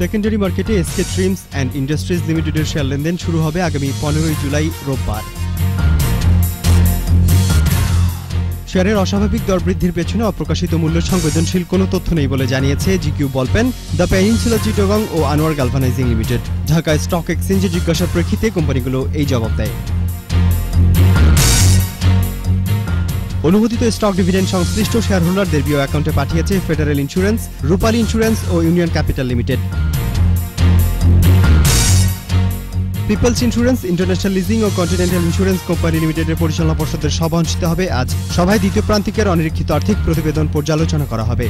Secondary মার্কেটে SK trims and industries লিমিটেডের share লেনদেন শুরু হবে আগামী পনেরোই জুলাই রোববার। শেয়ারের অস্বাভাবিক দর বৃদ্ধির পেছনে অপ্রকাশিত মূল্য সংবেদনশীল কোনো তথ্য নেই বলে জানিয়েছে GQ ballpen, the peninsula Chittagong O Anwar galvanizing limited. Dhaka stock এক্সচেঞ্জে জিজ্ঞাসার প্রেক্ষিতে কোম্পানিগুলো এই জবাব দেয়। অনুমোদিত স্টক ডিভিডেন্ড সংশ্লিষ্ট শেয়ার হোল্ডারদের বিও অ্যাকাউন্টে পাঠিয়েছে ফেডারেল ইন্স্যুরেন্স, রূপালী ইন্স্যুরেন্স ও union capital limited. Peoples insurance international leasing ও কন্টিনেন্টাল ইন্স্যুরেন্স কোম্পানি লিমিটেডের পরিচালনা পর্ষদের সভা অনুষ্ঠিত হবে। আজ সভায় দ্বিতীয় প্রান্তিকের অনিরীক্ষিত আর্থিক প্রতিবেদন পর্যালোচনা করা হবে।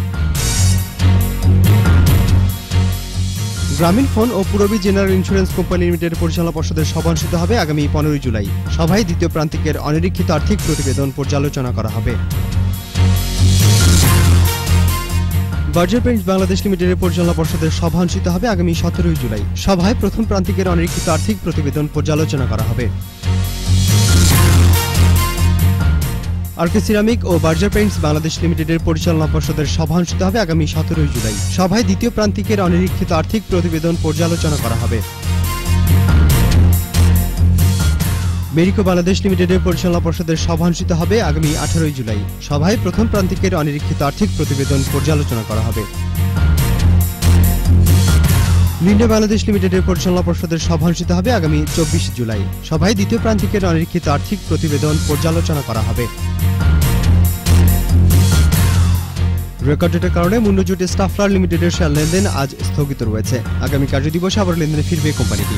গ্রামীণ ফোন ও Purabi general insurance company limited পরিচালনা পর্ষদের সভা অনুষ্ঠিত হবে আগামী পনেরোই জুলাই। সভায় দ্বিতীয় প্রান্তিকের অনিরীক্ষিত আর্থিক প্রতিবেদন পর্যালোচনা করা হবে। বার্জার পেন্ট বাংলাদেশ লিমিটেডের পরিচালনা পর্ষদের সভা অনুষ্ঠিত হবে আগামী সতেরোই জুলাই। সভায় প্রথম প্রান্তিকের অনিরীক্ষিত আর্থিক প্রতিবেদন পর্যালোচনা করা হবে। আরকে সিরামিক ও বার্জার পেইন্টস বাংলাদেশ লিমিটেডের পরিচালনা পর্ষদের সভা অনুষ্ঠিত হবে আগামী সতেরোই জুলাই। সভায় দ্বিতীয় প্রান্তিকের অনিরীক্ষিত আর্থিক প্রতিবেদন পর্যালোচনা করা হবে। মেরিকো বাংলাদেশ লিমিটেডের পরিচালনা পর্ষদের সভা অনুষ্ঠিত হবে আগামী আঠারোই জুলাই। সভায় প্রথম প্রান্তিকের অনিরীক্ষিত আর্থিক প্রতিবেদন পর্যালোচনা করা হবে। লিন্ডে বাংলাদেশ লিমিটেডের পরিচালনা পর্ষদের সভা অনুষ্ঠিত হবে আগামী চব্বিশ জুলাই। সভায় দ্বিতীয় প্রান্তিকের অনিরীক্ষিত আর্থিক প্রতিবেদন পর্যালোচনা করা হবে। রেকর্ডেটের কারণে মূল্যজুটে স্টাফলার লিমিটেডের শেয়ার লেনদেন আজ স্থগিত রয়েছে। আগামী কার্যদিবসে আবার লেনদেনে ফিরবে কোম্পানিটি।